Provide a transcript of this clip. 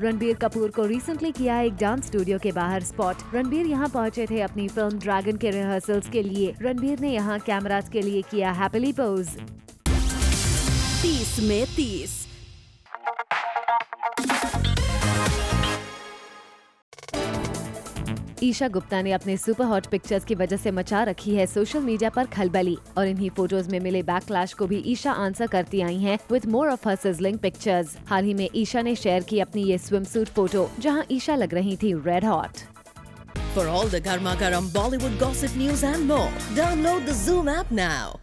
रणबीर कपूर को रिसेंटली किया एक डांस स्टूडियो के बाहर स्पॉट रणबीर यहाँ पहुँचे थे अपनी फ़िल्म ड्रैगन के रिहर्सल्स के लिए। रणबीर ने यहाँ कैमराज के लिए किया हैप्पीली पोज तीस में तीस। ईशा गुप्ता ने अपने सुपर हॉट पिक्चर्स की वजह से मचा रखी है सोशल मीडिया पर खलबली। और इन्हीं फ़ोटोज़ में मिले बैकलैश को भी ईशा आंसर करती आई हैं with more of her sizzling pictures हाल ही में ईशा ने शेयर की अपनी ये स्विम सूट फ़ोटो जहाँ ईशा लग रही थी red hot for all the Garma Garam Bollywood gossip news and now.